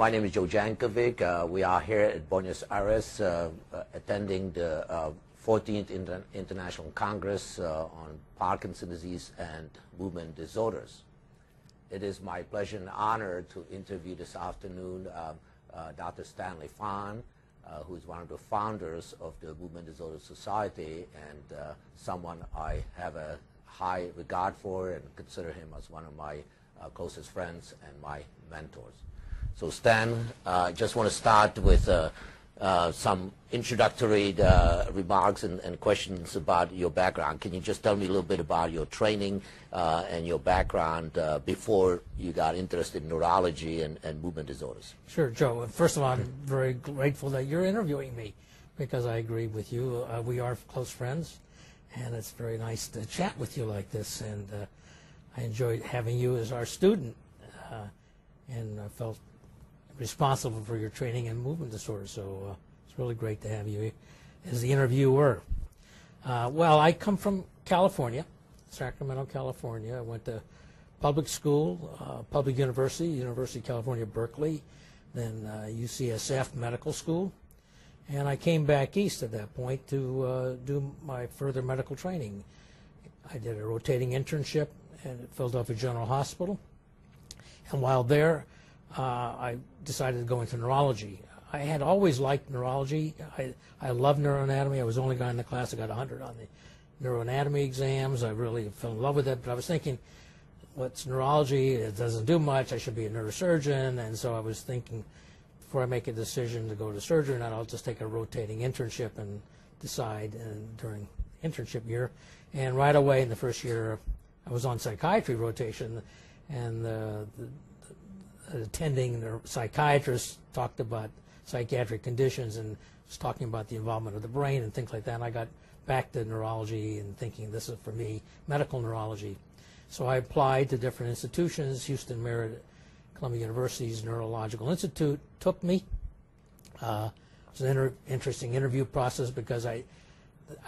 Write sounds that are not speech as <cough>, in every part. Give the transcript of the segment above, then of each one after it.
my name is Joe Jankovic. Uh, we are here at Buenos Aires uh, uh, attending the 14th Inter International Congress on Parkinson's disease and movement disorders. It is my pleasure and honor to interview this afternoon Dr. Stanley uh, who is one of the founders of the Movement Disorder Society and uh, someone I have a high regard for and consider him as one of my uh, closest friends and my mentors. So Stan, I just want to start with uh, some introductory uh, remarks and, and, questions about your background. Can you just tell me a little bit about your training uh, and your background uh, before you got interested in neurology and, and, movement disorders? Sure, Joe. First of all, I'm very grateful that you're interviewing me because I agree with you. Uh, we are close friends, and it's very nice to chat with you like this. And uh, I enjoyed having you as our student, and I felt responsible for your training in movement disorders. So uh, it's really great to have you as the interviewer. Uh, well, I come from California, Sacramento, California. I went to public school, uh, public university, University of California, Berkeley, then UCSF uh, Medical School. And I came back east at that point to uh, do my further medical training. I did a rotating internship at Philadelphia General Hospital. And while there, uh, I decided to go into neurology. I had always liked neurology. I, I love neuroanatomy. I was the only guy in the class that got 100 on the neuroanatomy exams. I really fell in love with it. But I was thinking, what's neurology? It doesn't do much. I should be a neurosurgeon. And so I was thinking, before I make a decision to go to surgery, or not I'll just take a rotating internship and decide and during internship year. And right away in the first year, I was on psychiatry rotation, and the, the attending the psychiatrist talked about psychiatric conditions and was talking about the involvement of the brain and things like that. And I got back to neurology and thinking this is for me, medical neurology. So I applied to different institutions. Houston Merritt, Columbia University's Neurological Institute took me. Uh, it was an inter interesting interview process because I,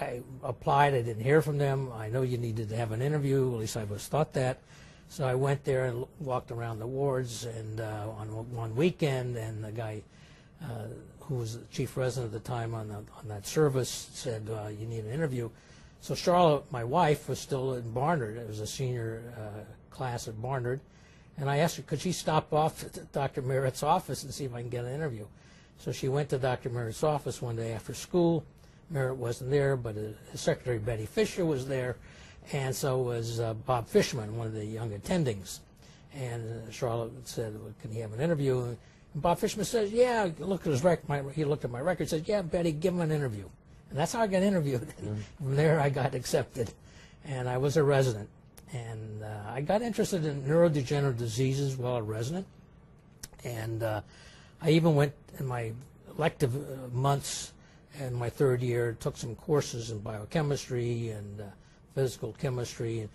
I applied. I didn't hear from them. I know you needed to have an interview. At least I was thought that. So I went there and walked around the wards and uh, on one weekend, and the guy uh, who was the chief resident at the time on, the, on that service said, uh, you need an interview. So Charlotte, my wife, was still in Barnard. It was a senior uh, class at Barnard. And I asked her, could she stop off at Dr. Merritt's office and see if I can get an interview? So she went to Dr. Merritt's office one day after school. Merritt wasn't there, but his secretary, Betty Fisher, was there and so was uh, Bob Fishman, one of the young attendings. And uh, Charlotte said, well, "Can he have an interview?" And Bob Fishman says, "Yeah." Look at his rec- my, he looked at my record, said, "Yeah, Betty, give him an interview." And that's how I got interviewed. Mm-hmm. <laughs> From there, I got accepted, and I was a resident. And uh, I got interested in neurodegenerative diseases while a resident, and uh, I even went in my elective uh, months in my third year, took some courses in biochemistry and uh, physical chemistry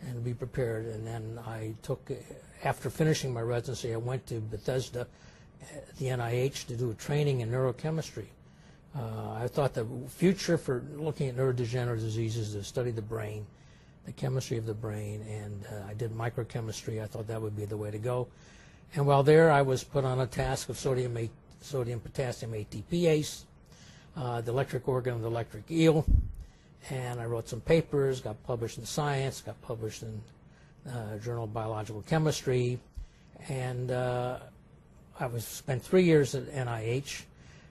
and, be prepared. And then I took, after finishing my residency, I went to Bethesda at the NIH to do a training in neurochemistry. Uh, I thought the future for looking at neurodegenerative diseases is to study the brain, the chemistry of the brain, and uh, I did microchemistry. I thought that would be the way to go. And while there, I was put on a task of sodium, sodium potassium ATPase, uh, the electric organ of the electric eel, and I wrote some papers, got published in Science, got published in uh, Journal of Biological Chemistry, and uh, I was spent three years at NIH.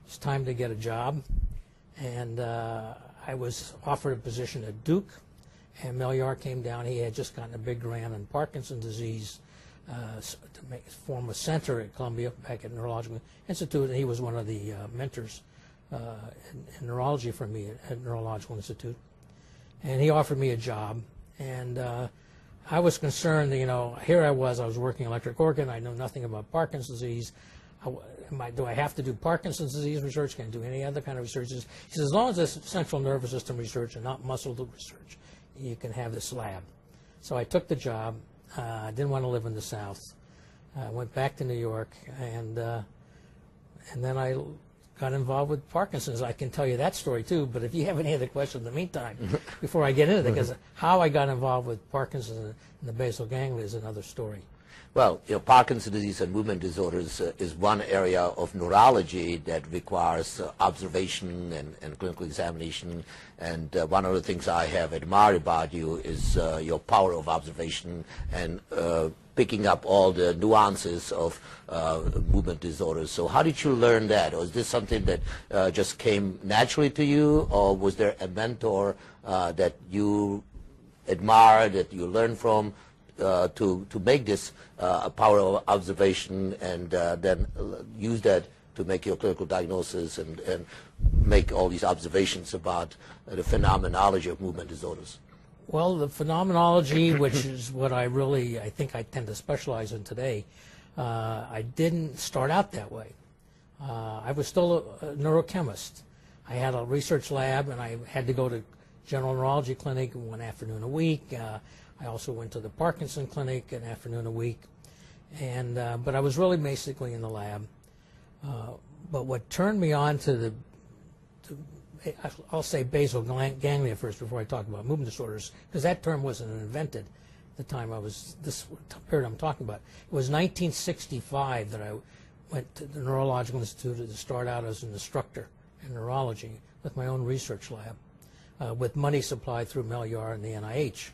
It's time to get a job, and uh, I was offered a position at Duke, and Mel Yahr came down. He had just gotten a big grant on Parkinson's disease uh, to make, form a center at Columbia back at Neurological Institute, and he was one of the uh, mentors uh, in, in, neurology for me at, at, Neurological Institute. And he offered me a job. And uh, I was concerned, you know, here I was, I was working electric organ, I know nothing about Parkinson's disease. I, do I have to do Parkinson's disease research? Can I do any other kind of research? He says, as long as it's central nervous system research and not muscle research, you can have this lab. So I took the job. Uh, I didn't want to live in the South. I went back to New York, and uh, and then I got involved with Parkinson's. I can tell you that story too, but if you have any other questions in the meantime, mm-hmm. before I get into it, because how I got involved with Parkinson's and the basal ganglia is another story. Well, you know, Parkinson's disease and movement disorders uh, is one area of neurology that requires uh, observation and, and, clinical examination. And uh, one of the things I have admired about you is uh, your power of observation and uh, picking up all the nuances of uh, movement disorders. So how did you learn that? Is this something that just came naturally to you? Or was there a mentor that you admired, that you learned from? Uh, to to make this uh, a power of observation and uh, then use that to make your clinical diagnosis and, and make all these observations about the phenomenology of movement disorders? Well, the phenomenology, which is what I really, I think I tend to specialize in today, uh, I didn't start out that way. Uh, I was still a, a, neurochemist. I had a research lab, and I had to go to general neurology clinic one afternoon a week. Uh, I also went to the Parkinson Clinic an afternoon a week, and uh, but I was really basically in the lab. Uh, but what turned me on to the, to, I'll say basal ganglia first before I talk about movement disorders, because that term wasn't invented the time I was this period I'm talking about. It was 1965 that I went to the Neurological Institute to start out as an instructor in neurology with my own research lab, uh, with money supplied through Mel Yahr and the NIH.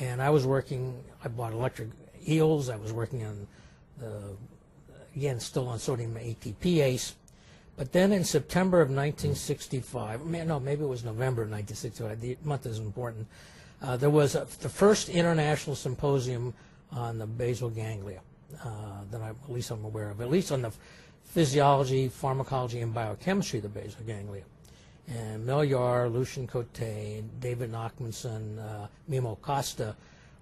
And I was working, I bought electric eels, I was working on the, again, still on sodium ATPase. But then in September of 1965, no, maybe it was November of 1965, the month is important, uh, there was a, the first international symposium on the basal ganglia uh, that I, at least I'm aware of, at least on the physiology, pharmacology, and biochemistry of the basal ganglia and Melior, Lucien Côté, David Nachmansohn, uh, Mimo Costa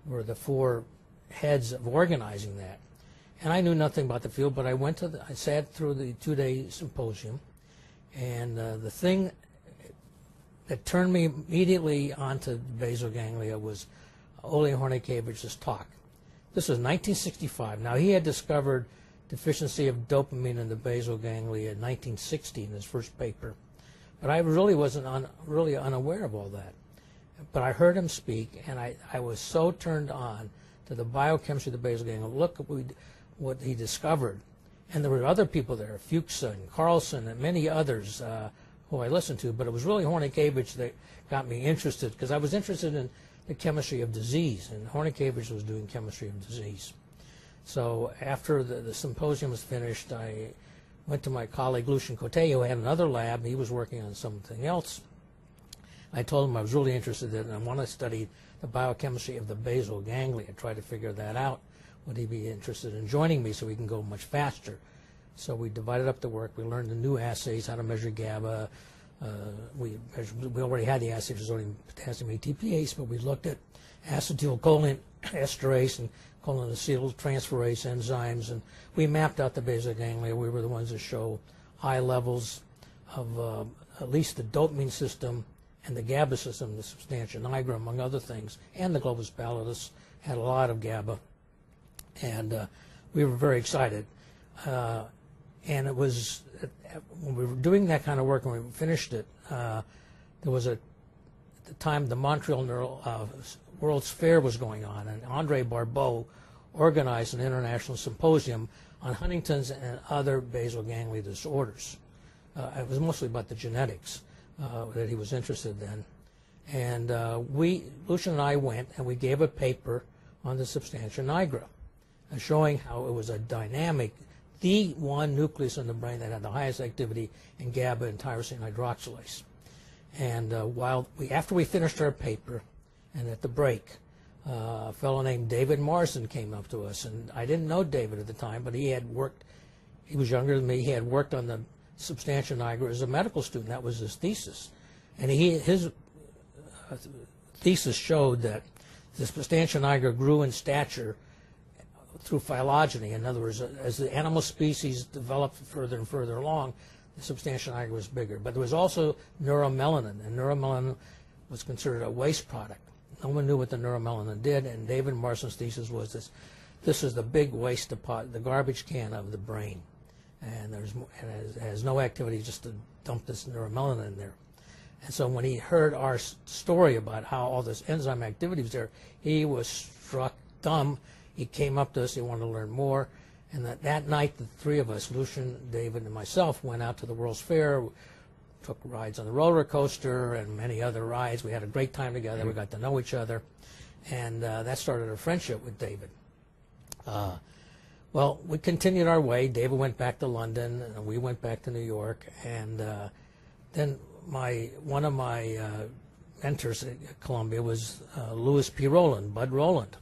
were the four heads of organizing that. And I knew nothing about the field, but I went to the, I sat through the two-day symposium, and uh, the thing that turned me immediately onto basal ganglia was Oleh Hornykiewicz's talk. This was 1965. Now he had discovered deficiency of dopamine in the basal ganglia in 1960 in his first paper but I really wasn't un, really unaware of all that. But I heard him speak, and I, I was so turned on to the biochemistry of the basal ganglia. Look at what, he discovered. And there were other people there, Fuxe and Carlsson and many others uh, who I listened to, but it was really Hornykiewicz that got me interested because I was interested in the chemistry of disease, and Hornykiewicz was doing chemistry of disease. So after the, the symposium was finished, I went to my colleague Lucien Côté, who had another lab. He was working on something else. I told him I was really interested in it, and I want to study the biochemistry of the basal ganglia, and try to figure that out. Would he be interested in joining me so we can go much faster? So we divided up the work. We learned the new assays, how to measure GABA. Uh, we, measured, we already had the assay for potassium ATPase, but we looked at acetylcholine <clears throat> esterase and choline acetyltransferase enzymes, and we mapped out the basal ganglia. We were the ones that show high levels of uh, at least the dopamine system and the GABA system, the substantia nigra, among other things, and the globus pallidus had a lot of GABA, and uh, we were very excited. Uh, and it was when we were doing that kind of work, and we finished it, uh, there was a at the time the Montreal Neural uh, World's Fair was going on, and Andre Barbeau organized an international symposium on Huntington's and other basal ganglia disorders. Uh, it was mostly about the genetics uh, that he was interested in. And uh, we, Lucien and I went and we gave a paper on the substantia nigra, uh, showing how it was a dynamic, the one nucleus in the brain that had the highest activity in GABA and tyrosine hydroxylase. And uh, while we, after we finished our paper, and at the break, a fellow named David Marsden came up to us, and I didn't know David at the time, but he had worked. He was younger than me. He had worked on the substantia nigra as a medical student. That was his thesis, and he his uh, thesis showed that the substantia nigra grew in stature through phylogeny. In other words, as the animal species developed further and further along, the substantia nigra was bigger. But there was also neuromelanin, and neuromelanin was considered a waste product. No one knew what the neuromelanin did, and David Marsden's thesis was this: this is the big waste deposit, the garbage can of the brain, and there's and has, has no activity just to dump this neuromelanin in there. And so when he heard our story about how all this enzyme activity was there, he was struck dumb. he came up to us. He wanted to learn more. And that, that night, the three of us, Lucien, David, and myself, went out to the World's Fair, took rides on the roller coaster and many other rides. We had a great time together. We got to know each other. And uh, that started a friendship with David. Uh, well, we continued our way. David went back to London, and we went back to New York. And uh, then my one of my uh, mentors at Columbia was uh, Lewis P. Rowland, Bud Rowland.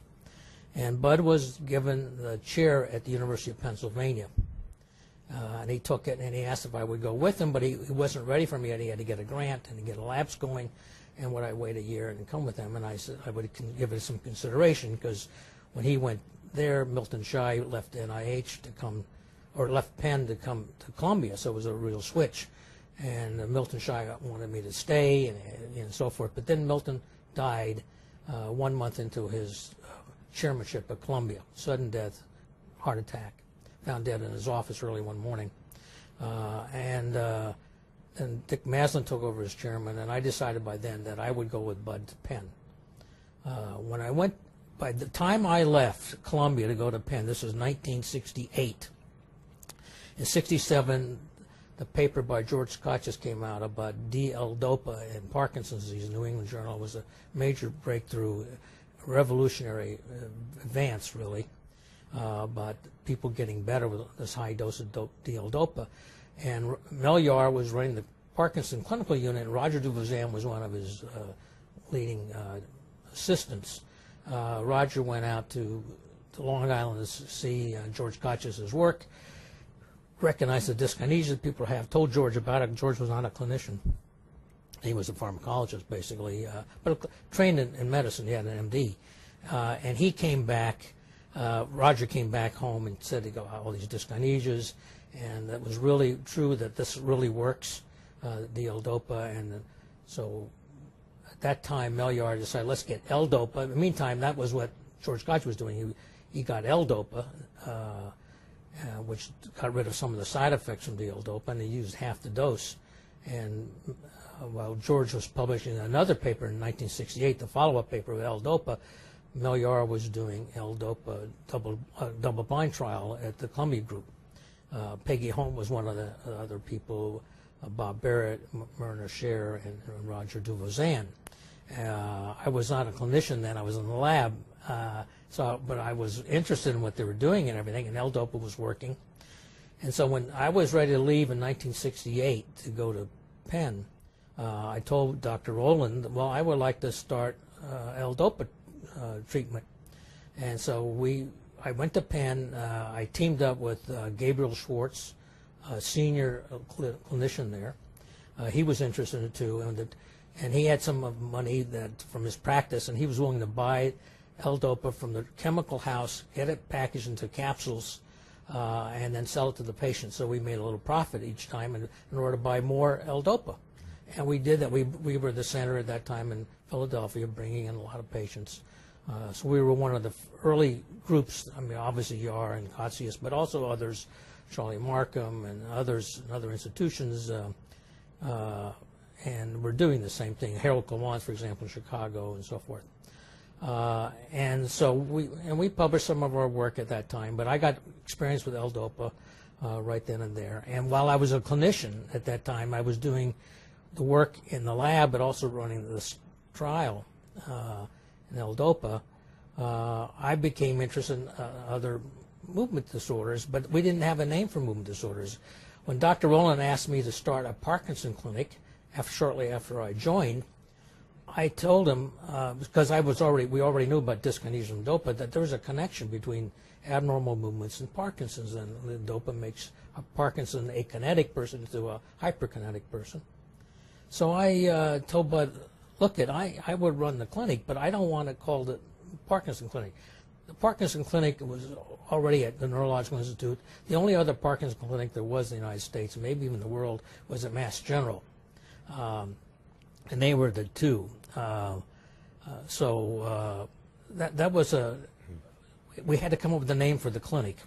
And Bud was given the chair at the University of Pennsylvania. Uh, and he took it and he asked if I would go with him, but he, he wasn't ready for me yet. He had to get a grant and get a labs going. And would I wait a year and come with him? And I said I would give it some consideration because when he went there, Milton Shy left NIH to come, or left Penn to come to Columbia, so it was a real switch. And uh, Milton Shy wanted me to stay and, and so forth. But then Milton died uh, one month into his uh, chairmanship at Columbia. Sudden death, heart attack. Found dead in his office early one morning. Uh, and uh, then Dick Masland took over as chairman, and I decided by then that I would go with Bud to Penn. Uh, when I went, by the time I left Columbia to go to Penn, this was 1968. In 67, the paper by George Cotzias came out about D-L-Dopa and Parkinson's disease. New England Journal was a major breakthrough, revolutionary uh, advance, really, uh, about people getting better with this high dose of D-L-Dopa. And R- Mel was running the Parkinson clinical unit, and Roger Duvoisin was one of his uh, leading uh, assistants. Uh, Roger went out to, to Long Island to see uh, George Cotzias' work recognized the dyskinesia people have, told George about it. George was not a clinician. He was a pharmacologist, basically, but trained in, in, medicine. He had an MD. And he came back, uh, Roger came back home and said he got all these dyskinesias, and that was really true that this really works, uh, the L-DOPA. And so at that time, Mel Yahr decided, let's get L-DOPA. In the meantime, that was what George Cotzias was doing. He, he got L-DOPA. Uh, uh, which got rid of some of the side effects from the L-dopa, and he used half the dose. And uh, while George was publishing another paper in 1968, the follow-up paper with L-dopa, Mel Yahr was doing L-dopa double uh, double-blind trial at the Columbia Group. Uh, Peggy Hoehn was one of the other people, uh, Bob Barrett, M- Myrna Scher, and, and Roger Duvoisin. Uh, I was not a clinician then; I was in the lab. So, but I was interested in what they were doing and everything, and L-DOPA was working. And so when I was ready to leave in 1968 to go to Penn, uh, I told Dr. Rowland, well, I would like to start uh, L-DOPA uh, treatment. And so we, I went to Penn. Uh, I teamed up with uh, Gabriel Schwartz, a senior cl- clinician there. Uh, he was interested in it too, and, that, and he had some of money that from his practice, and he was willing to buy L-DOPA from the chemical house, get it packaged into capsules, uh, and then sell it to the patient. So we made a little profit each time in, in order to buy more L-DOPA. And we did that. We, we were the center at that time in Philadelphia, bringing in a lot of patients. Uh, so we were one of the early groups, I mean, obviously you are and Cotzias, but also others, Charlie Markham and others and other institutions. Uh, uh, and we're doing the same thing. Harold Klawans, for example, in Chicago and so forth. Uh, and so we and we published some of our work at that time. But I got experience with L-DOPA uh, right then and there. And while I was a clinician at that time, I was doing the work in the lab, but also running this trial in L-DOPA. Uh, I became interested in uh, other movement disorders, but we didn't have a name for movement disorders. When Dr. Rowland asked me to start a Parkinson clinic, after, shortly after I joined, I told him uh, because I was already we already knew about dyskinesia and dopa that there was a connection between abnormal movements and Parkinson's, and dopa makes a Parkinson akinetic person into a hyperkinetic person. So I uh, told Bud, look, it I I would run the clinic, but I don't want to call it Parkinson clinic. The Parkinson clinic was already at the Neurological Institute. The only other Parkinson clinic there was in the United States, maybe even the world, was at Mass General. Um, and they were the two. Uh, uh, so uh, that that was a we had to come up with a name for the clinic,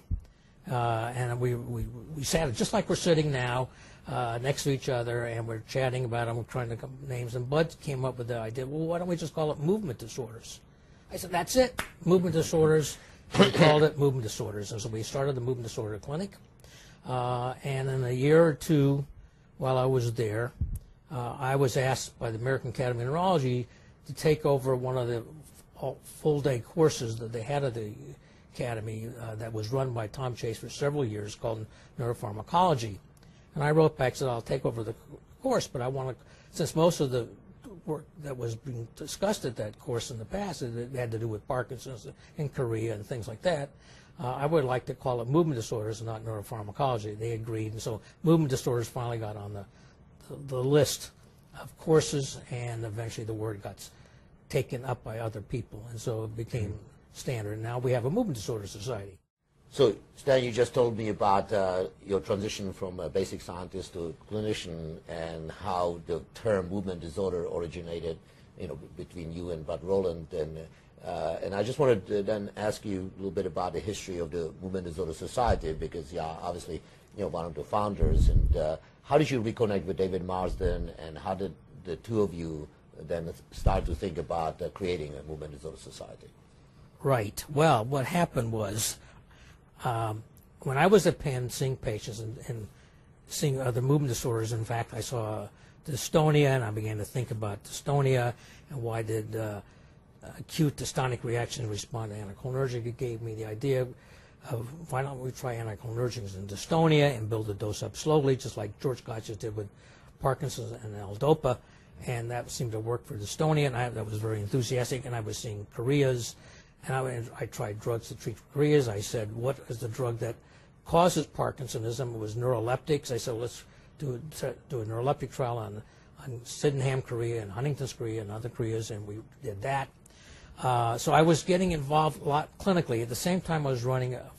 uh, and we, we we sat just like we're sitting now uh, next to each other, and we're chatting about them, we're trying to come names. And Bud came up with the idea. Well, why don't we just call it movement disorders? I said that's it, movement disorders, We called it movement disorders, and so we started the movement disorder clinic. Uh, and in a year or two, while I was there, uh, I was asked by the American Academy of Neurology to take over one of the full day courses that they had at the Academy uh, that was run by Tom Chase for several years called neuropharmacology. And I wrote back said I'll take over the course, but I want to since most of the work that was being discussed at that course in the past it had to do with Parkinson's and chorea and things like that. Uh, I would like to call it movement disorders and not neuropharmacology. They agreed, and so movement disorders finally got on the the, the list of courses, and eventually the word got taken up by other people, and so it became standard. Now we have a movement disorder society. So, Stan, you just told me about uh, your transition from a basic scientist to a clinician and how the term movement disorder originated, you know, between you and Bud Rowland. And, uh, and I just wanted to then ask you a little bit about the history of the Movement Disorder Society because, you yeah, obviously, you know, one of the founders. And uh, how did you reconnect with David Marsden and how did the two of you then start to think about uh, creating a Movement Disorder Society? Right. Well, what happened was um, when I was at Penn seeing patients and, and, seeing other movement disorders, in fact, I saw dystonia and I began to think about dystonia and why did uh, acute dystonic reaction respond to anticholinergic. It gave me the idea of why don't we try anticholinergics in dystonia and build the dose up slowly, just like George Cotzias did with Parkinson's and L-DOPA. And that seemed to work for dystonia, and I, I was very enthusiastic, and I was seeing choreas and I, I tried drugs to treat choreas. I said, what is the drug that causes Parkinsonism? It was neuroleptics. I said, let's do, do a neuroleptic trial on, on Sydenham chorea and Huntington's chorea and other choreas, and we did that. Uh, so I was getting involved a lot clinically. At the same time, I was running a,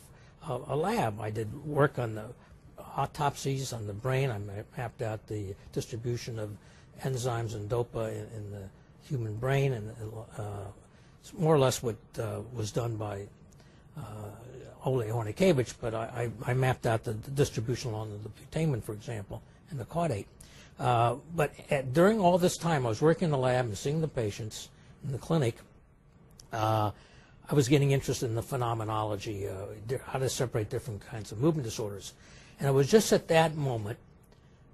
a, a lab. I did work on the autopsies on the brain. I mapped out the distribution of enzymes and DOPA in, in the human brain and uh, more or less what uh, was done by uh, Oleh Hornykiewicz, but I, I, I, mapped out the, the, distribution along the putamen, for example, and the caudate. Uh, but at, during all this time, I was working in the lab and seeing the patients in the clinic. Uh, I was getting interested in the phenomenology, uh, how to separate different kinds of movement disorders. And it was just at that moment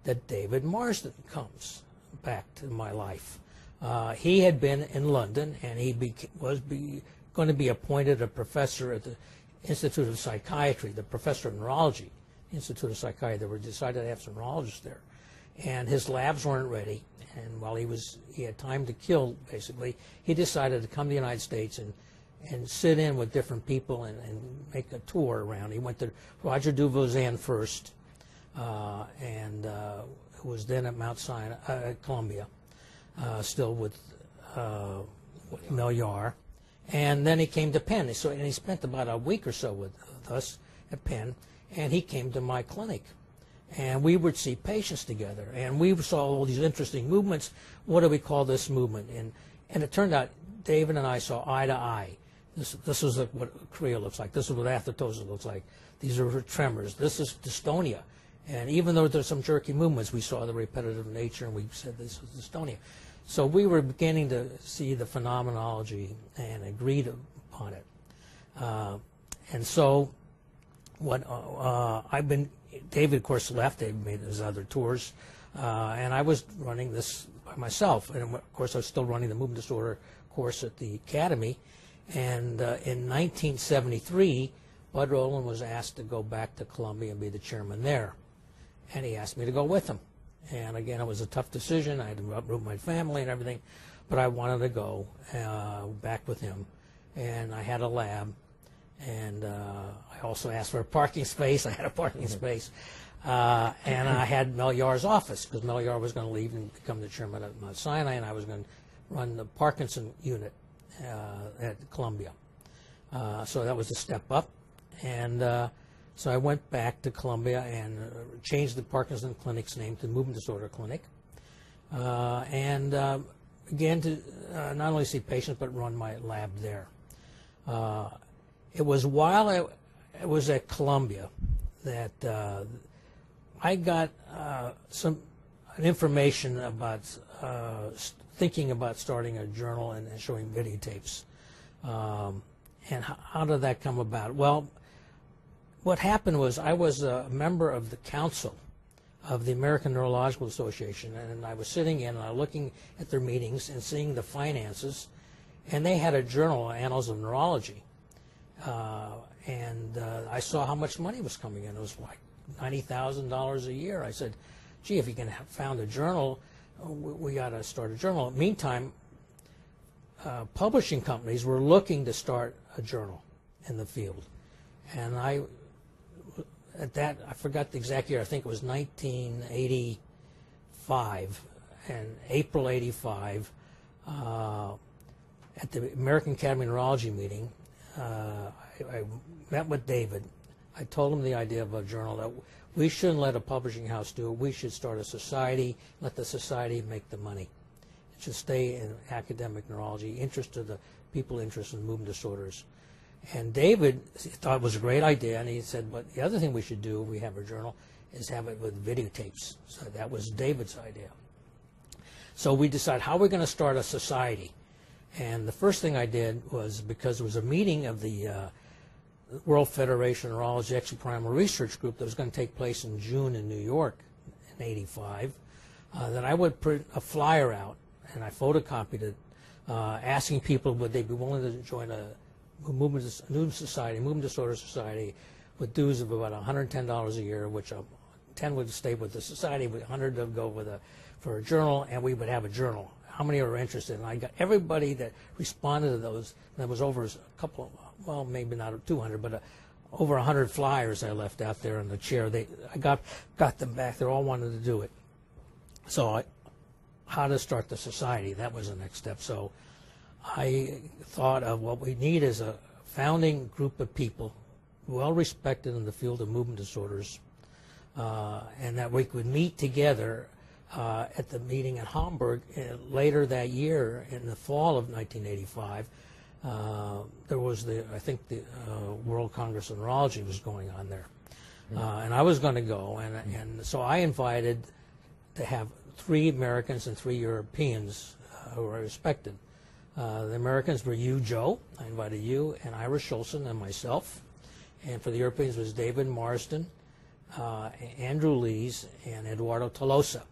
that David Marsden comes back to my life. Uh, he had been in London, and he was be, going to be appointed a professor at the Institute of Psychiatry, the professor of neurology, Institute of Psychiatry. They were decided to have some neurologists there, and his labs weren't ready. And while he was, he had time to kill. Basically, he decided to come to the United States and and sit in with different people and, and make a tour around. He went to Roger Duvoisin first, uh, and uh, who was then at Mount Sinai, uh, Columbia uh, still with, uh, with Mel Yahr. And then he came to Penn. So, and he spent about a week or so with, with us at Penn. And he came to my clinic. And we would see patients together. And we saw all these interesting movements. What do we call this movement? And, and it turned out David and I saw eye to eye. This, this is what chorea looks like. This is what athetosis looks like. These are tremors. This is dystonia. And even though there's some jerky movements, we saw the repetitive nature, and we said this was dystonia. So we were beginning to see the phenomenology and agreed upon it. Uh, and so what uh, uh, I've been, David, of course, left. David made his other tours. Uh, and I was running this by myself. And of course, I was still running the movement disorder course at the academy. And uh, in 1973, Bud Rowland was asked to go back to Columbia and be the chairman there. And he asked me to go with him. And again, it was a tough decision. I had to uproot my family and everything, but I wanted to go uh, back with him. And I had a lab, and uh, I also asked for a parking space. <laughs> I had a parking mm-hmm. space. Uh, and I had Mel Yahr's office because Mel Yahr was going to leave and become the chairman at Mount Sinai, and I was going to run the Parkinson unit uh, at Columbia. Uh, so that was a step up. And uh, so I went back to Columbia and uh, changed the Parkinson Clinic's name to Movement Disorder Clinic. Uh, and uh, began to uh, not only see patients but run my lab there. Uh, it was while I, I, was at Columbia that uh, I got some information about thinking about starting a journal and, showing videotapes. Um, And how, how did that come about? Well, what happened was I was a member of the council of the American Neurological Association, and I was sitting in and I was looking at their meetings and seeing the finances, and they had a journal, Annals of Neurology, uh, and uh, I saw how much money was coming in. It was like ninety thousand dollars a year. I said, "Gee, if you can found a journal, uh, we, we got to start a journal." Meantime, uh, publishing companies were looking to start a journal in the field, and I at that I forgot the exact year. I think it was 1985, and April '85, uh, at the American Academy of Neurology meeting, uh, I, I met with David. I told him the idea of a journal that we shouldn't let a publishing house do it. We should start a society, let the society make the money. It should stay in academic neurology, interest to the people interested in movement disorders. And David thought it was a great idea, and he said, but the other thing we should do if we have a journal is have it with videotapes. So that was David's idea. So we decided how we're going to start a society. And the first thing I did was because there was a meeting of the uh, World Federation of Neurology Extrapyramidal Research Group that was going to take place in June in New York in 85, uh, that I would print a flyer out, and I photocopied it, uh, asking people would they be willing to join a movement, a new society, movement disorder society, with dues of about $110 a year, which uh, 10 would stay with the society, with 100 would go with a, for a journal, and we would have a journal. How many are interested? And I got everybody that responded to those. There was over a couple, of, well, maybe not 200, but uh, over 100 flyers I left out there in the chair. They, I got got them back. They all wanted to do it. So, I, how to start the society? That was the next step. So, I thought of what we need is a founding group of people, well respected in the field of movement disorders, uh, and that we could meet together uh, at the meeting in Hamburg uh, later that year in the fall of 1985. Uh, there was the, I think the uh, World Congress of Neurology was going on there. Uh, and I was going to go, and, and so I invited to have three Americans and three Europeans who are respected. Uh, the Americans were you, Joe. I invited you and Ira Schulson and myself. And for the Europeans was David Marsden, uh, Andrew Lees, and Eduardo Tolosa.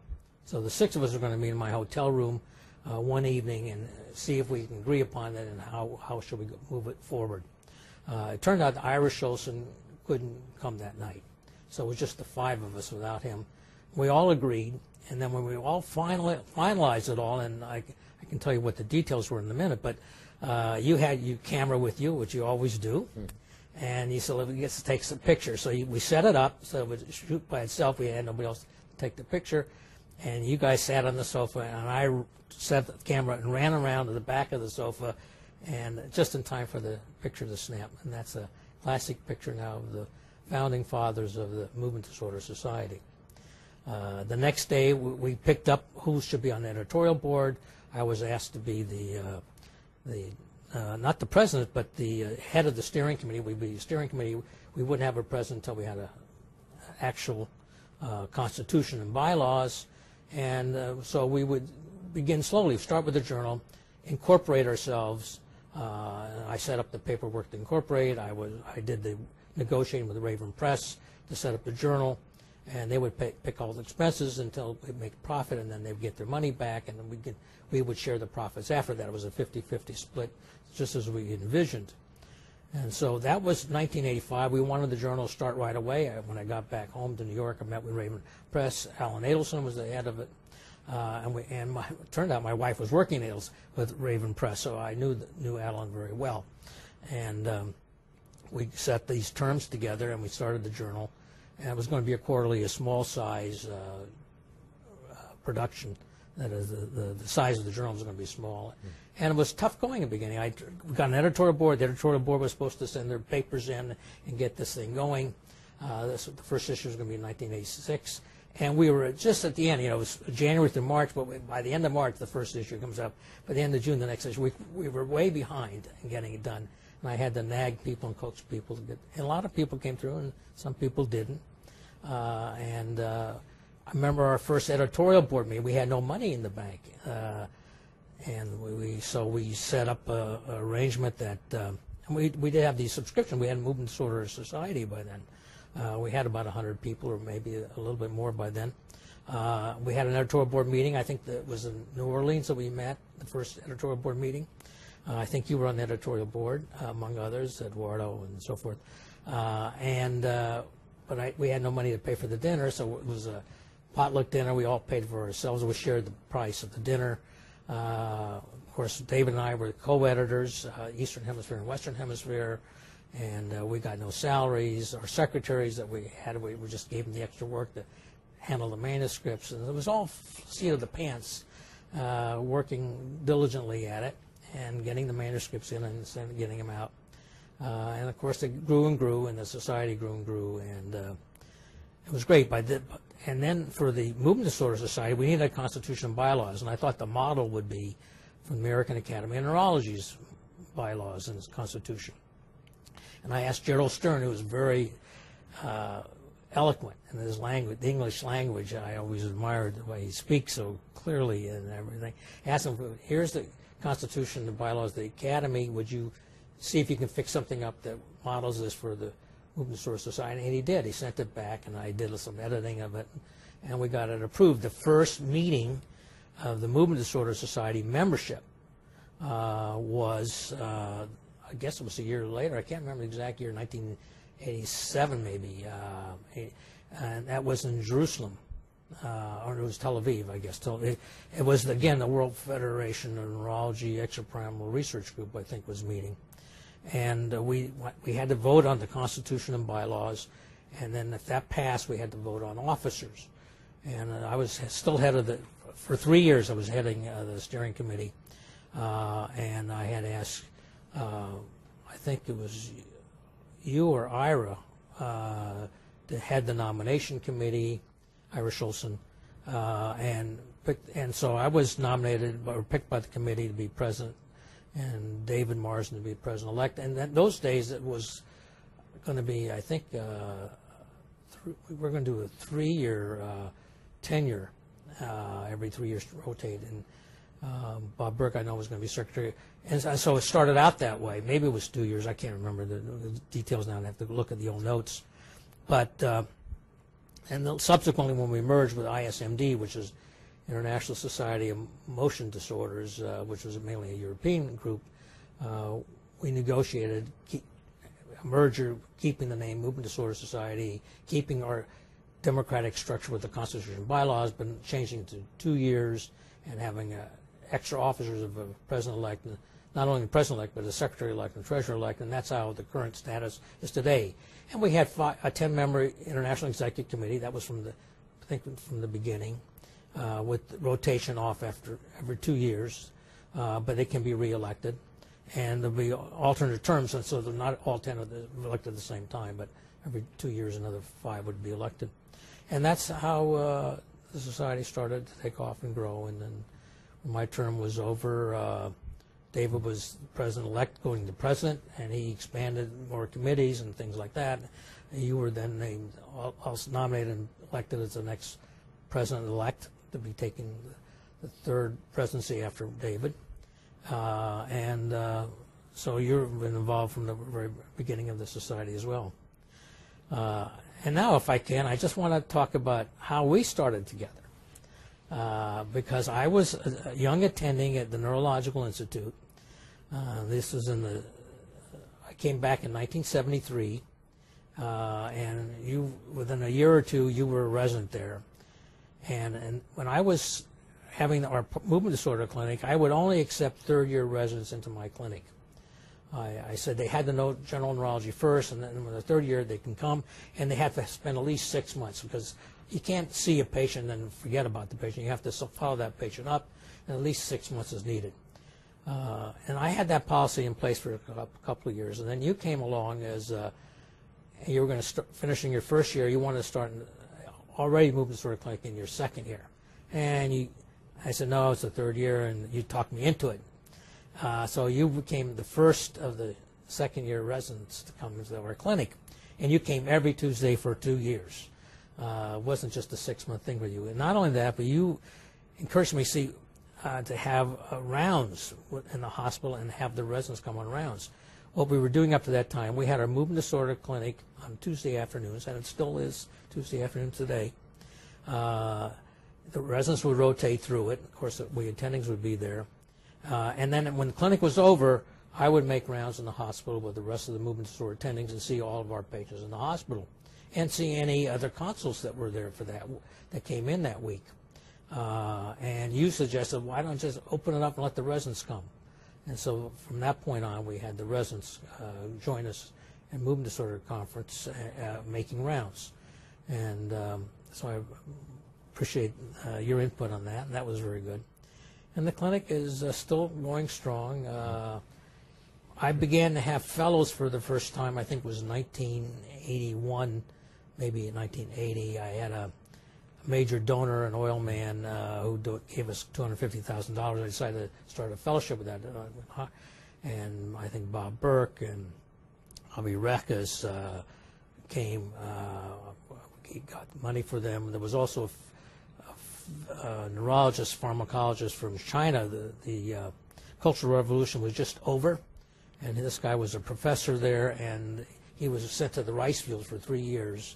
So the six of us are going to meet in my hotel room uh, one evening and see if we can agree upon it and how, how should we move it forward. Uh, it turned out that Ira Schulson couldn't come that night. So it was just the five of us without him. We all agreed, and then when we all finally finalized it all, and I can tell you what the details were in a minute, but uh, you had your camera with you, which you always do, mm. and you said, let me get take some pictures. So you, we set it up so it would shoot by itself. We had nobody else to take the picture, and you guys sat on the sofa, and I set the camera and ran around to the back of the sofa, and just in time for the picture to snap. And that's a classic picture now of the founding fathers of the Movement Disorder Society. Uh, the next day, we, we, picked up who should be on the editorial board. I was asked to be the uh, the uh, not the president, but the uh, head of the steering committee. We'd be steering committee. We wouldn't have a president until we had an actual uh, constitution and bylaws, and uh, so we would begin slowly. Start with the journal, incorporate ourselves. I set up the paperwork to incorporate. I was I did the negotiating with the Raven Press to set up the journal and they would pay, pick all the expenses until we make profit, and then they would get their money back, and then we get we would share the profits after that. It was a 50-50 split, just as we envisioned. And so that was 1985. We wanted the journal to start right away. I, When I got back home to New York, I met with Raven Press. Alan Edelson was the head of it. Uh, and we, and my, it turned out my wife was working at with Raven Press, so I knew knew Alan very well. And um, we set these terms together, and we started the journal and it was going to be a quarterly, a small size uh, uh, production. That is, the, the, the, size of the journal was going to be small. Mm. And it was tough going in the beginning. I got an editorial board. The editorial board was supposed to send their papers in and get this thing going. Uh, this, the first issue was going to be in 1986. And we were just at the end, you know, it was January through March, but we, by the end of March, the first issue comes up. By the end of June, the next issue, we, we were way behind in getting it done. And I had to nag people and coax people to get, and a lot of people came through, and some people didn't. Uh, and uh, I remember our first editorial board meeting. We had no money in the bank, uh, and we, we, so we set up a, a arrangement that we, we did have the subscription. We had Movement Disorder Society by then. Uh, we had about 100 people, or maybe a little bit more by then. Uh, we had an editorial board meeting. I think that it was in New Orleans that we met, the first editorial board meeting. Uh, I think you were on the editorial board, uh, among others, Eduardo and so forth. Uh, and uh, but I, we had no money to pay for the dinner, so it was a potluck dinner. We all paid for ourselves. We shared the price of the dinner. Uh, of course, David and I were co-editors, uh, Eastern Hemisphere and Western Hemisphere, and uh, we got no salaries. Our secretaries that we had, we, we just gave them the extra work to handle the manuscripts, and it was all seat of the pants, uh, working diligently at it and getting the manuscripts in and getting them out. Uh, and of course, it grew and grew, and the society grew and grew, and uh, it was great. By the, and then for the Movement Disorder Society, we needed a constitution and bylaws, and I thought the model would be from the American Academy of Neurology's bylaws and constitution. And I asked Gerald Stern, who was very uh, eloquent in his language, the English language. I always admired the way he speaks so clearly and everything. I Asked him, here's the Constitution, the bylaws, the Academy. Would you see if you can fix something up that models this for the Movement Disorder Society? And he did. He sent it back, and I did some editing of it, and we got it approved. The first meeting of the Movement Disorder Society membership uh, was, uh, I guess it was a year later. I can't remember the exact year, 1987 maybe. Uh, and that was in Jerusalem, uh, or it was Tel Aviv, I guess. It, it was again the World Federation of Neurology Extrapyramidal Research Group, I think, was meeting, and uh, we we had to vote on the Constitution and bylaws, and then if that passed, we had to vote on officers. And uh, I was still head of the for three years. I was heading uh, the steering committee, uh, and I had asked, uh, I think it was you or Ira, uh, to head the nomination committee, Ira Schulson, uh, and picked, and so I was nominated or picked by the committee to be president, and David Marsden to be president elect. And in those days, it was going to be, I think, uh, we're going to do a three-year uh, tenure, uh, every three years to rotate. And um, Bob Burke, I know, was going to be secretary. And so- it started out that way. Maybe it was two years. I can't remember the, the details now. I have to look at the old notes. But uh, and subsequently, when we merged with ISMD, which is International Society of Motion Disorders, uh, which was mainly a European group, uh, we negotiated keep, a merger, keeping the name Movement Disorder Society, keeping our democratic structure with the Constitution bylaws, but changing to two years and having uh, extra officers of a president-elect, not only the president-elect, but the secretary-elect and treasurer-elect, and that's how the current status is today. And we had fi a 10-member International Executive Committee. That was from the, I think, from the beginning, uh, with rotation off after every two years, uh, but they can be reelected. And there'll be alternate terms, and so they're not all 10 of the elected at the same time, but every two years another five would be elected. And that's how uh, the society started to take off and grow. And then when my term was over, uh, David was president-elect, going to president, and he expanded more committees and things like that. You were then named, also nominated and elected as the next president-elect to be taking the third presidency after David. Uh, and uh, so you've been involved from the very beginning of the society as well. Uh, and now, if I can, I just want to talk about how we started together. Uh, because I was a young attending at the Neurological Institute. Uh, this was in the, I came back in 1973, uh, and you, within a year or two, you were a resident there. And, and when I was having our movement disorder clinic, I would only accept third year residents into my clinic. I, I said they had to know general neurology first, and then in the third year they can come, and they have to spend at least six months because you can't see a patient and forget about the patient. You have to follow that patient up, and at least six months is needed. Uh, and I had that policy in place for a couple of years, and then you came along as uh, you were going to start finishing your first year. You wanted to start already moving sort of clinic in your second year, and you, I said no, it's the third year, and you talked me into it. Uh, so you became the first of the second year residents to come into our clinic, and you came every Tuesday for two years. Uh, it wasn't just a six month thing with you. And not only that, but you encouraged me see uh, to have uh, rounds in the hospital and have the residents come on rounds. What we were doing up to that time, we had our movement disorder clinic on Tuesday afternoons, and it still is Tuesday afternoon today. Uh, the residents would rotate through it. Of course, we attendings would be there. Uh, and then when the clinic was over, I would make rounds in the hospital with the rest of the movement disorder attendings and see all of our patients in the hospital and see any other consults that were there for that that came in that week. Uh, and you suggested, why don't you just open it up and let the residents come? And so from that point on, we had the residents uh, join us in movement disorder conference, uh, uh, making rounds. And um, so I appreciate uh, your input on that, and that was very good. And the clinic is uh, still going strong. I began to have fellows for the first time, I think it was 1981, maybe 1980. I had a major donor, an oil man, uh, who do, gave us $250,000. I decided to start a fellowship with that. Uh, and I think Bob Burke and Avi Reches uh, came, uh, he got money for them. There was also a, a neurologist, pharmacologist from China. The, the uh, Cultural Revolution was just over, and this guy was a professor there, and he was sent to the rice fields for three years.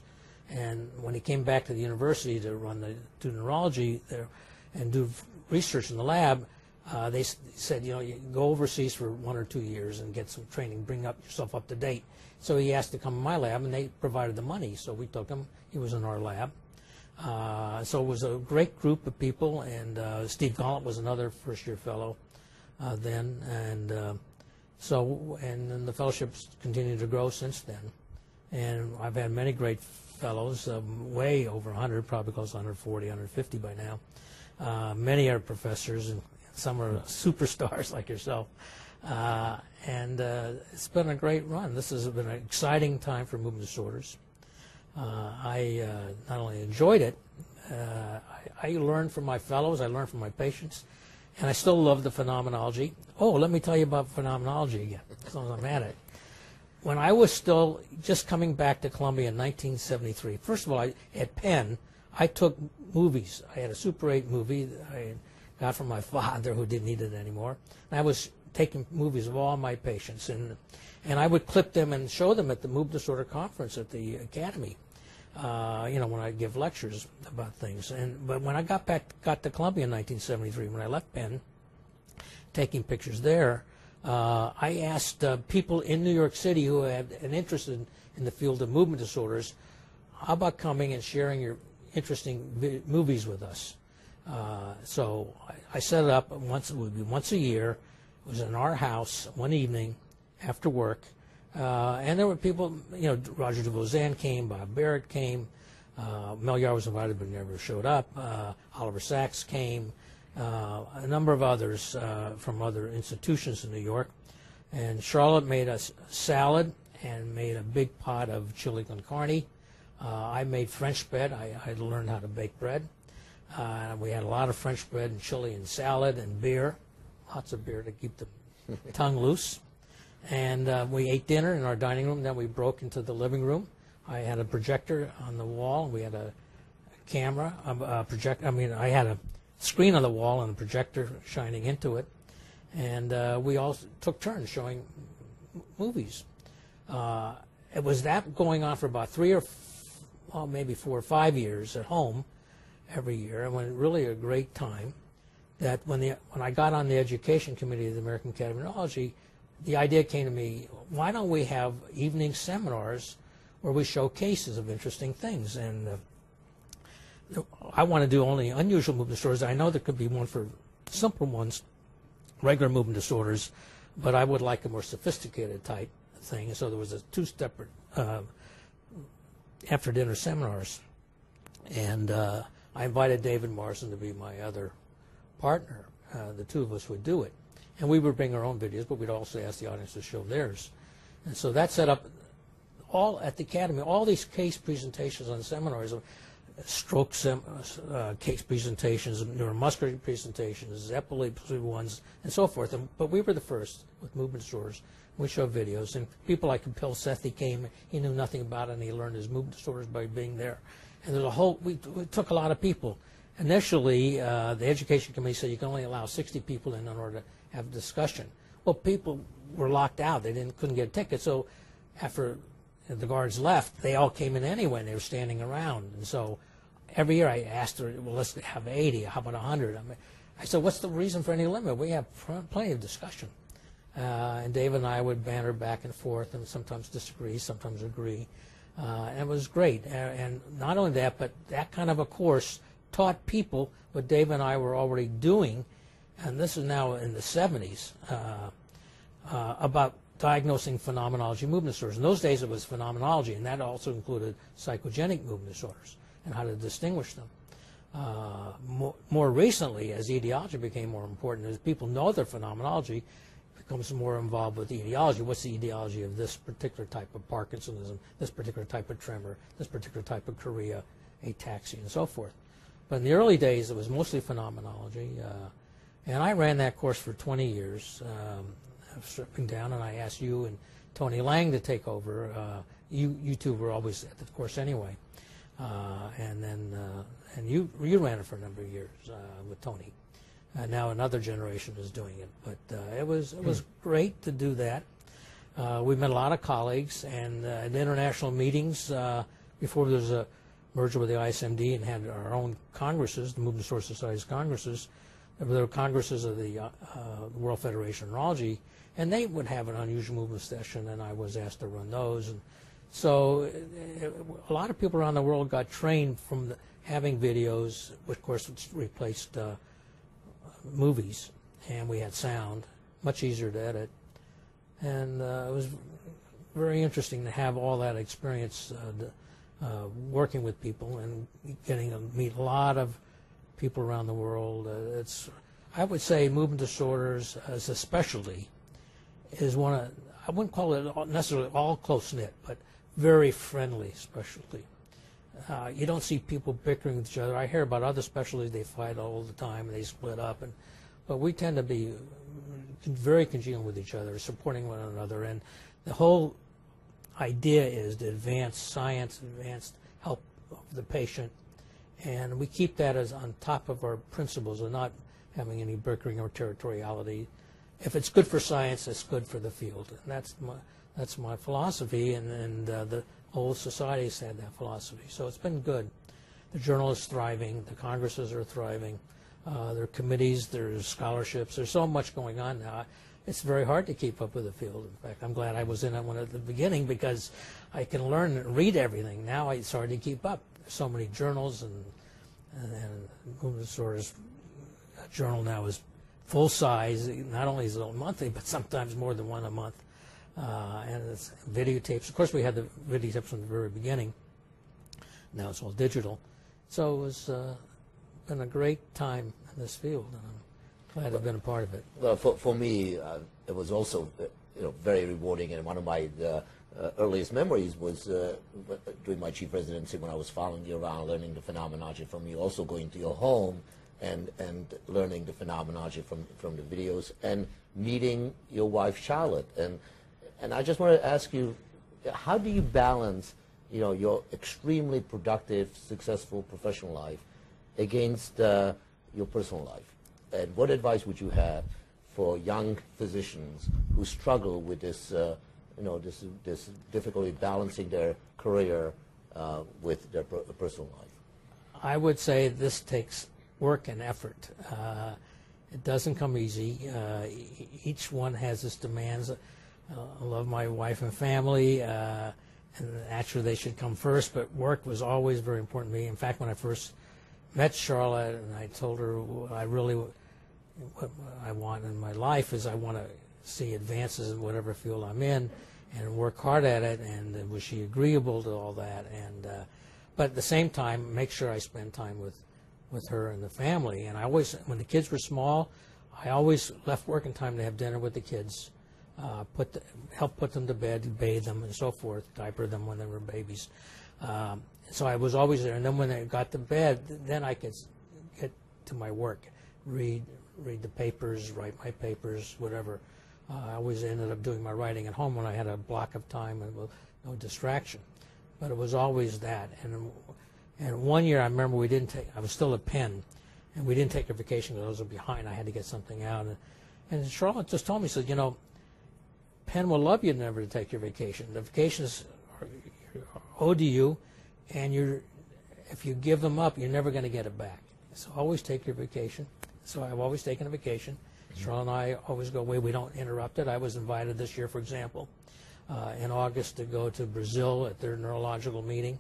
And when he came back to the university to run the do neurology there and do research in the lab, uh, they said, you know, you go overseas for one or two years and get some training, bring up yourself up to date. So he asked to come in my lab, and they provided the money. So we took him. He was in our lab. Uh, so it was a great group of people, and uh, Steve Gollomp was another first-year fellow uh, then, and uh, so and then the fellowships continued to grow since then. And I've had many great fellows, um, way over 100, probably close to 140, 150 by now. Uh, many are professors, and some are <laughs> superstars like yourself. Uh, and uh, it's been a great run. This has been an exciting time for movement disorders. Uh, I uh, not only enjoyed it, uh, I, I learned from my fellows, I learned from my patients, and I still love the phenomenology. Oh, let me tell you about phenomenology again, as long as I'm at it. When I was still just coming back to Columbia in 1973, first of all, I, at Penn, I took movies. I had a Super 8 movie that I got from my <laughs> father who didn't need it anymore. And I was taking movies of all my patients, and, and I would clip them and show them at the Movement Disorder Conference at the Academy uh, you know, when I give lectures about things. And but when I got back, got to Columbia in 1973, when I left Penn, taking pictures there, uh, I asked uh, people in New York City who had an interest in, in the field of movement disorders, how about coming and sharing your interesting vi- movies with us? Uh, so I, I set it up once. It would be once a year. It was in our house one evening after work. Uh, and there were people, you know, Roger Duvoisin came, Bob Barrett came, uh, Mel Yahr was invited but never showed up, uh, Oliver Sacks came, a number of others uh, from other institutions in New York. And Charlotte made us salad and made a big pot of chili con carne. Uh, I made French bread. I, I learned how to bake bread. Uh, we had a lot of French bread and chili and salad and beer, lots of beer to keep the <laughs> tongue loose. And uh, we ate dinner in our dining room. Then we broke into the living room. I had a projector on the wall. We had a, a camera, a, a project. I mean, I had a screen on the wall and a projector shining into it. And uh, we all took turns showing movies. Uh, it was that going on for about three or, well, maybe four or five years at home every year, and when really a great time. That when the when I got on the education committee of the American Academy of Neurology, the idea came to me: why don't we have evening seminars where we show cases of interesting things? And uh, I want to do only unusual movement disorders. I know there could be one for simple ones, regular movement disorders, but I would like a more sophisticated type thing. So there was a two separate uh, after dinner seminars, and uh, I invited David Marsden to be my other partner. Uh, the two of us would do it, and we would bring our own videos, but we'd also ask the audience to show theirs. And so that set up all at the academy. All these case presentations on seminars, stroke uh, case presentations, neuromuscular presentations, epilepsy ones, and so forth. And, but we were the first with movement disorders. We showed videos, and people like Bill Sethi came. He knew nothing about it, and he learned his movement disorders by being there. And there's a whole. We, we took a lot of people. Initially, uh, the education committee said you can only allow 60 people in in order to have a discussion. Well, people were locked out. They didn't couldn't get a ticket. So after the guards left, they all came in anyway. and They were standing around, and so every year I asked her, "Well, let's have 80. How about 100?" I, mean, I said, "What's the reason for any limit? We have pl- plenty of discussion." Uh, and Dave and I would banter back and forth, and sometimes disagree, sometimes agree. Uh, and it was great. And, and not only that, but that kind of a course taught people what Dave and I were already doing, and this is now in the 70s, uh, uh, about diagnosing phenomenology movement disorders. In those days, it was phenomenology, and that also included psychogenic movement disorders and how to distinguish them. Uh, more, more, recently, as etiology became more important, as people know their phenomenology, becomes more involved with etiology. What's the etiology of this particular type of Parkinsonism, this particular type of tremor, this particular type of chorea, ataxia, and so forth. But in the early days, it was mostly phenomenology. Uh, and I ran that course for 20 years, um, stripping down, and I asked you and Tony Lang to take over. Uh, you, you two were always at the course anyway. Uh, and then, uh, and you, you ran it for a number of years uh, with Tony. Uh, now another generation is doing it. But uh, it was it was hmm. great to do that. Uh, we met a lot of colleagues and uh, at international meetings uh, before there was a merger with the ISMD and had our own congresses, the Movement Disorder Society's congresses. There were congresses of the uh, World Federation of Neurology, and they would have an unusual movement session, and I was asked to run those. And so a lot of people around the world got trained from the, having videos, which of course replaced movies, and we had sound, much easier to edit, and uh, it was very interesting to have all that experience uh, uh, working with people and getting to meet a lot of people around the world. Uh, it's, I would say, movement disorders as a specialty is one of I wouldn't call it necessarily all close knit, but very friendly specialty. Uh, you don't see people bickering with each other. I hear about other specialties they fight all the time and they split up, and but we tend to be very congenial with each other, supporting one another, and the whole idea is to advance science, advance help of the patient, and we keep that as on top of our principles of not having any bickering or territoriality. If it's good for science, it's good for the field, and that's my that's my philosophy, and, and uh, the whole society's had that philosophy. So it's been good. The journal is thriving. The congresses are thriving. Uh, there are committees. There's scholarships. There's so much going on now. It's very hard to keep up with the field. In fact, I'm glad I was in it one at the beginning because I can learn and read everything. Now it's hard to keep up. So many journals and and, and movement disorders journal now is full size. Not only is it monthly, but sometimes more than one a month uh, and it's videotapes. Of course, we had the videotapes from the very beginning. Now it's all digital. So it was uh, been a great time in this field, and I'm glad I've been a part of it. Well, for, for me, uh, it was also uh, you know very rewarding, and one of my uh, uh, earliest memories was during my chief residency when I was following you around, learning the phenomenology from you, also going to your home and and learning the phenomenology from from the videos, and meeting your wife Charlotte and and I just want to ask you, how do you balance, you know, your extremely productive, successful professional life against uh, your personal life? And what advice would you have for young physicians who struggle with this, uh, you know, this, this difficulty balancing their career uh, with their personal life? I would say this takes work and effort. Uh, it doesn't come easy. Uh, each one has its demands. Uh, I love my wife and family, uh, and actually they should come first. But work was always very important to me. In fact, when I first met Charlotte, and I told her I really what I want in my life is I want to see advances in whatever field I'm in, and work hard at it. And was she agreeable to all that? And uh, but at the same time, make sure I spend time with with her and the family. And I always, when the kids were small, I always left work in time to have dinner with the kids uh, put the, help put them to bed, bathe them, and so forth, diaper them when they were babies. Um, so I was always there. And then when they got to bed, then I could get to my work, read read the papers, write my papers, whatever. Uh, I always ended up doing my writing at home when I had a block of time and no distraction. But it was always that. And and one year I remember we didn't take. I was still at Penn, and we didn't take a vacation because I was behind. I had to get something out. And, and Charlotte just told me, said, you know, Penn will love you never to take your vacation. The vacations are are owed to you, and you're if you give them up, you're never going to get it back. So always take your vacation. So I've always taken a vacation. Cheryl and I always go away. We don't interrupt it. I was invited this year, for example, uh, in August to go to Brazil at their neurological meeting.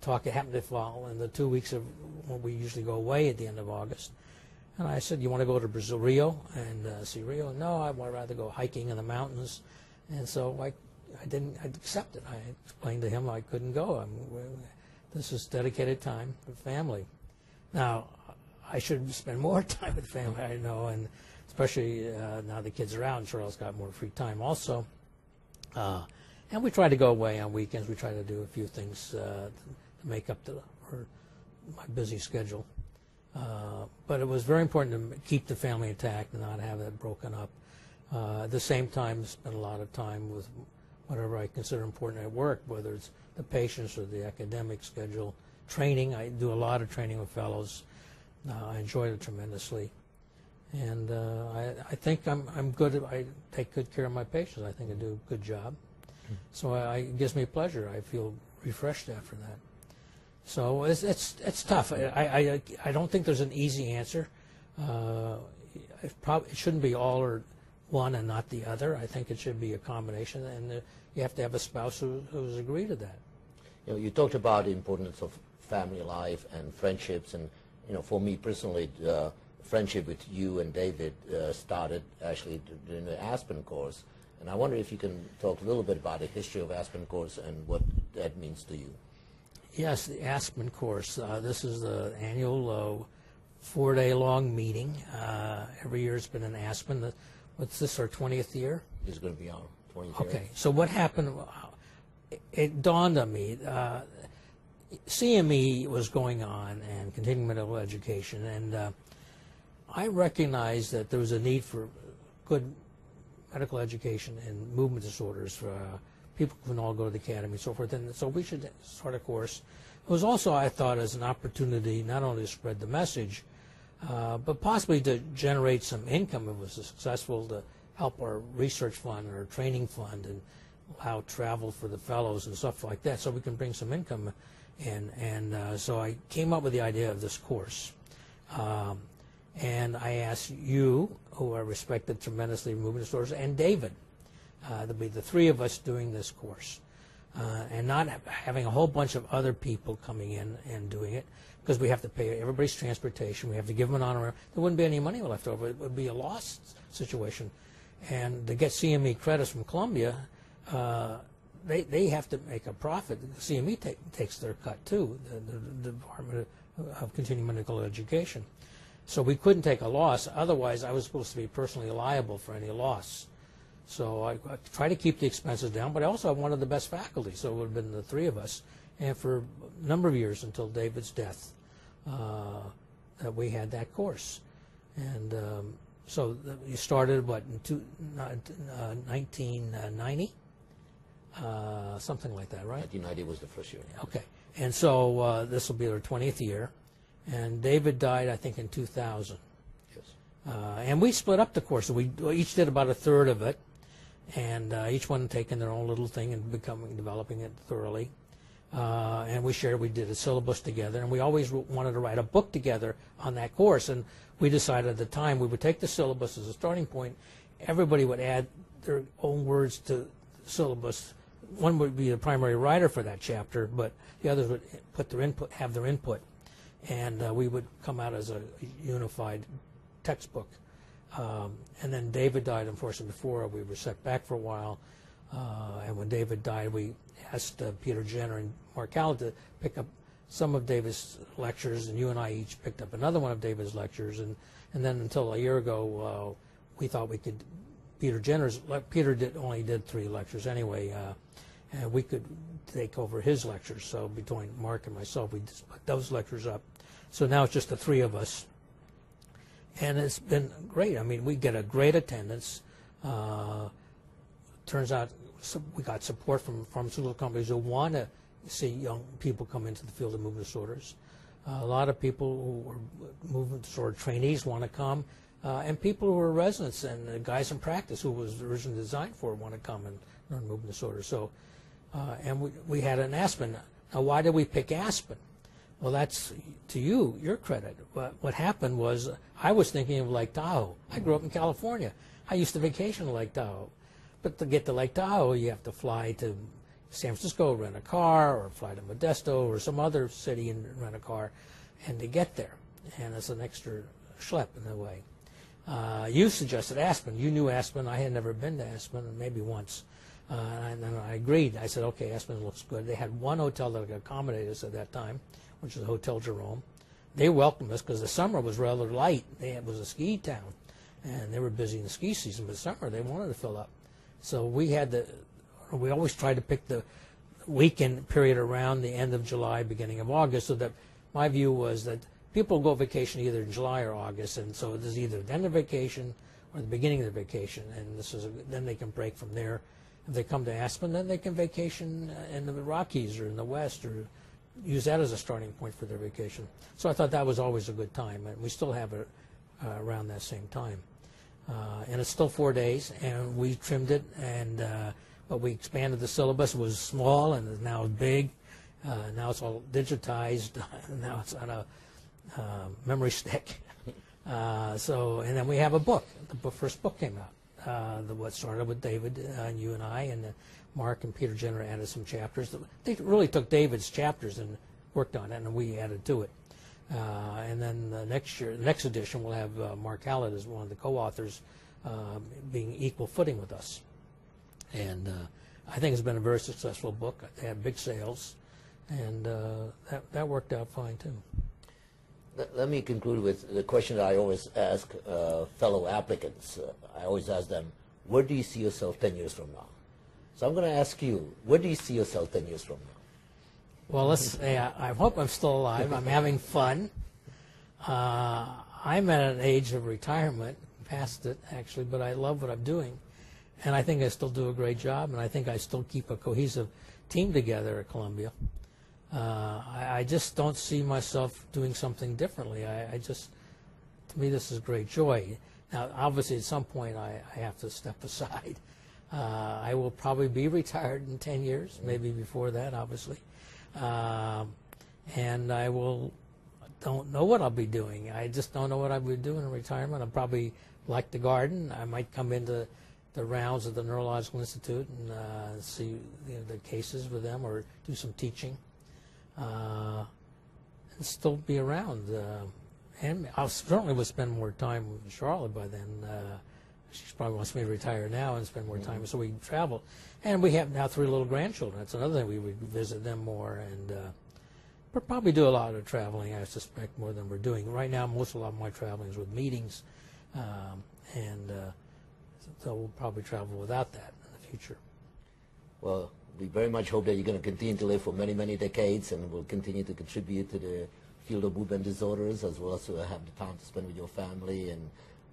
Talk it happened to fall in the two weeks of when we usually go away at the end of August. And I said, "You want to go to Brazil, Rio, and uh, see Rio?" No, I would rather go hiking in the mountains. And so I, I didn't. I accepted. I explained to him I couldn't go. I'm, this is dedicated time for family. Now, I should spend more <laughs> time with family. I know, and especially uh, now the kids are out, and Cheryl's got more free time also. Uh, and we try to go away on weekends. We try to do a few things uh, to make up the, for my busy schedule. Uh, but it was very important to keep the family intact and not have it broken up. Uh, at the same time, spend a lot of time with whatever I consider important at work, whether it's the patients or the academic schedule. Training, I do a lot of training with fellows. Uh, I enjoyed it tremendously. And uh, I, I think I'm, I'm good. At, I take good care of my patients. I think I do a good job. So I, it gives me pleasure. I feel refreshed after that. So it's it's, it's tough. I, I, I don't think there's an easy answer. Uh, it, prob- it shouldn't be all or one and not the other. I think it should be a combination, and you have to have a spouse who, who's agreed to that. You know, you talked about the importance of family life and friendships, and you know, for me personally, uh, friendship with you and David uh, started actually during the Aspen course. And I wonder if you can talk a little bit about the history of Aspen course and what that means to you. Yes, the Aspen course. Uh, this is the annual uh, four-day-long meeting. Uh, every year it's been in Aspen. The, what's this, our 20th year? This is going to be our 20th year. Okay, so what happened, it, it dawned on me, uh, CME was going on and continuing medical education, and uh, I recognized that there was a need for good medical education in movement disorders for uh, people can all go to the academy and so forth. And so we should start a course. It was also, I thought, as an opportunity not only to spread the message, uh, but possibly to generate some income if it was successful to help our research fund or training fund and allow travel for the fellows and stuff like that so we can bring some income in. And uh, so I came up with the idea of this course. Um, and I asked you, who are respected tremendously movement disorders, and David, uh, to be the three of us doing this course. Uh, and not having a whole bunch of other people coming in and doing it because we have to pay everybody's transportation. We have to give them an honorarium. There wouldn't be any money left over. It would be a lost situation. And to get CME credits from Columbia, uh, they, they have to make a profit. CME take, takes their cut too, the, the, the Department of Continuing Medical Education. So we couldn't take a loss. Otherwise, I was supposed to be personally liable for any loss. So I, I try to keep the expenses down, but I also have one of the best faculty, so it would have been the three of us. And for a number of years until David's death, uh, that we had that course. And um, so you started, what, in two, uh, 1990? Uh, something like that, right? 1990 was the first year. Okay. And so uh, this will be our 20th year. And David died, I think, in 2000. Yes. Uh, and we split up the course. We each did about a third of it, and uh, each one taking their own little thing and becoming developing it thoroughly. Uh, and we shared. We did a syllabus together, and we always wanted to write a book together on that course. And we decided at the time we would take the syllabus as a starting point. Everybody would add their own words to the syllabus. One would be the primary writer for that chapter, but the others would put their input, have their input and uh, we would come out as a unified textbook. Um, and then David died, unfortunately, before we were set back for a while. Uh, and when David died, we asked uh, Peter Jenner and Mark Hallett to pick up some of David's lectures, and you and I each picked up another one of David's lectures. And, and then until a year ago, uh, we thought we could. Peter Jenner's Peter did only did three lectures anyway, uh, and we could take over his lectures. So between Mark and myself, we put those lectures up. So now it's just the three of us. And it's been great. I mean, we get a great attendance. Uh, turns out we got support from pharmaceutical companies who want to see young people come into the field of movement disorders. Uh, a lot of people who are movement disorder trainees want to come. Uh, and people who were residents and guys in practice who was originally designed for want to come and learn movement disorders. So, uh, and we, we had an Aspen. Now, why did we pick Aspen? Well, that's to you, your credit. What, what happened was I was thinking of Lake Tahoe. I grew up in California. I used to vacation in Lake Tahoe. But to get to Lake Tahoe, you have to fly to San Francisco, rent a car, or fly to Modesto or some other city and rent a car, and to get there. And it's an extra schlep in a way. Uh, you suggested Aspen. You knew Aspen. I had never been to Aspen, maybe once. Uh, and then I agreed. I said, okay, Aspen looks good. They had one hotel that could accommodate us at that time, which was Hotel Jerome. They welcomed us because the summer was rather light. They, it was a ski town, and they were busy in the ski season. But summer, they wanted to fill up. So we had the, we always tried to pick the weekend period around the end of July, beginning of August, so that my view was that people go vacation either in July or August, and so there's either the end of vacation or the beginning of the vacation, and this is a, then they can break from there. If they come to Aspen, then they can vacation uh, in the Rockies or in the West, or use that as a starting point for their vacation. So I thought that was always a good time, and we still have it uh, around that same time. Uh, and it's still four days, and we trimmed it, and uh, but we expanded the syllabus. It was small, and is now big. Uh, now it's all digitized. <laughs> now it's on a uh, memory <laughs> stick. Uh, so, and then we have a book. The first book came out. Uh, the, what started with David uh, and you and I, and Mark and Peter Jenner added some chapters. They really took David's chapters and worked on it, and we added to it. Uh, and then the next year, the next edition, we'll have uh, Mark Hallett as one of the co-authors, being equal footing with us. And I think it's been a very successful book. They had big sales, and that that worked out fine too. Let, let me conclude with the question that I always ask uh, fellow applicants. Uh, I always ask them, where do you see yourself 10 years from now? So I'm going to ask you, where do you see yourself 10 years from now? Well, let's say I, I hope I'm still alive. I'm having fun. Uh, I'm at an age of retirement, past it actually, but I love what I'm doing, and I think I still do a great job, and I think I still keep a cohesive team together at Columbia. Uh, I, I just don't see myself doing something differently. I, I just, to me, this is great joy. Now, obviously, at some point, I, I have to step <laughs> aside. Uh, I will probably be retired in 10 years, maybe before that, obviously. Um, and I will, don't know what I'll be doing. I just don't know what I'll be doing in retirement. I'll probably like the garden. I might come into the rounds of the Neurological Institute and uh, see you know, the cases with them or do some teaching uh, and still be around. Uh, and I certainly would spend more time with Charlotte by then. Uh, she probably wants me to retire now and spend more time, so we travel. And we have now three little grandchildren. That's another thing. We would visit them more, and uh, we'll probably do a lot of traveling. I suspect more than we're doing right now. Most a lot of my traveling is with meetings, um, and uh, so we'll probably travel without that in the future. Well, we very much hope that you're going to continue to live for many, many decades and will continue to contribute to the field of movement disorders as well as to have the time to spend with your family. And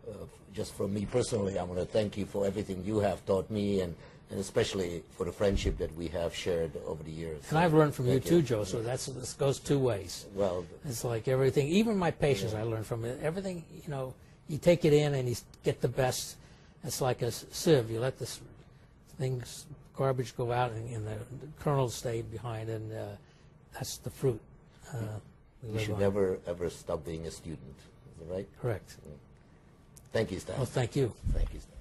uh, just from me personally, I want to thank you for everything you have taught me and, and especially for the friendship that we have shared over the years. And I've learned from you Thank too, Joe. So that's this goes two ways. Well, It's like everything, even my patients, I learn from it. Everything, you know, you take it in and you get the best. It's like a sieve. You let this things, garbage go out and, and the kernels stay behind, and uh, that's the fruit. Uh, you should on. never, ever stop being a student. Is that right? Correct. Thank you, Stan. Well, thank you. Thank you, Stan.